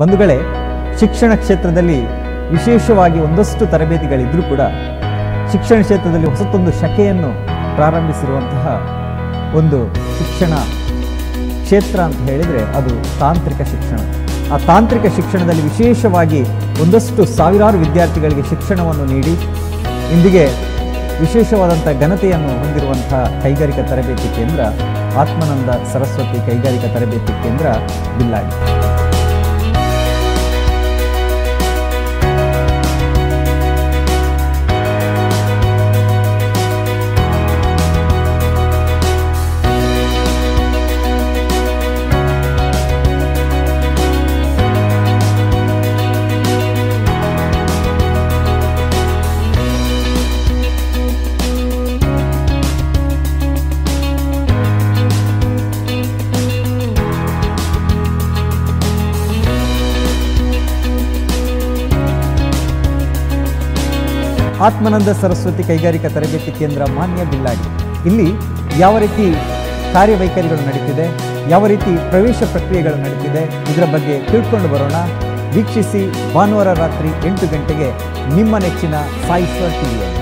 ಬಂಧುಗಳೇ, ಶಿಕ್ಷಣ ಕ್ಷೇತ್ರದಲ್ಲಿ ವಿಶೇಷವಾಗಿ ಒಂದಷ್ಟು ತರಬೇತಿಗಳಿದ್ದರೂ ಕೂಡ ಶಿಕ್ಷಣ ಕ್ಷೇತ್ರದಲ್ಲಿ ಹೊಸತೊಂದು ಶಕೆಯನ್ನು ಪ್ರಾರಂಭಿಸಿರುವಂತಹ ಒಂದು ಶಿಕ್ಷಣ ಕ್ಷೇತ್ರ ಅಂತ ಹೇಳಿದರೆ ಅದು ತಾಂತ್ರಿಕ ಶಿಕ್ಷಣ. ಆ ತಾಂತ್ರಿಕ ಶಿಕ್ಷಣದಲ್ಲಿ ವಿಶೇಷವಾಗಿ ಒಂದಷ್ಟು ಸಾವಿರಾರು ವಿದ್ಯಾರ್ಥಿಗಳಿಗೆ ಶಿಕ್ಷಣವನ್ನು ನೀಡಿ, ಇಂದಿಗೆ ವಿಶೇಷವಾದಂಥ ಘನತೆಯನ್ನು ಹೊಂದಿರುವಂಥ ಕೈಗಾರಿಕಾ ತರಬೇತಿ ಕೇಂದ್ರ, ಆತ್ಮಾನಂದ ಸರಸ್ವತಿ ಕೈಗಾರಿಕಾ ತರಬೇತಿ ಕೇಂದ್ರ ಬಿಲ್ಲಾಗಿ. ಆತ್ಮಾನಂದ ಸರಸ್ವತಿ ಕೈಗಾರಿಕಾ ತರಬೇತಿ ಕೇಂದ್ರ ಮಾನ್ಯ ಬಿಲ್ಲಾಡಿ ಇಲ್ಲಿ ಯಾವ ರೀತಿ ಕಾರ್ಯವೈಖರಿಗಳು ನಡೀತಿದೆ, ಯಾವ ರೀತಿ ಪ್ರವೇಶ ಪ್ರಕ್ರಿಯೆಗಳು ನಡೀತಿದೆ, ಇದರ ಬಗ್ಗೆ ತಿಳ್ಕೊಂಡು ಬರೋಣ. ವೀಕ್ಷಿಸಿ ಭಾನುವಾರ ರಾತ್ರಿ ಎಂಟು ಗಂಟೆಗೆ ನಿಮ್ಮ ನೆಚ್ಚಿನ ಸಾಯಿಸುವ ಟಿವಿಯಲ್ಲಿ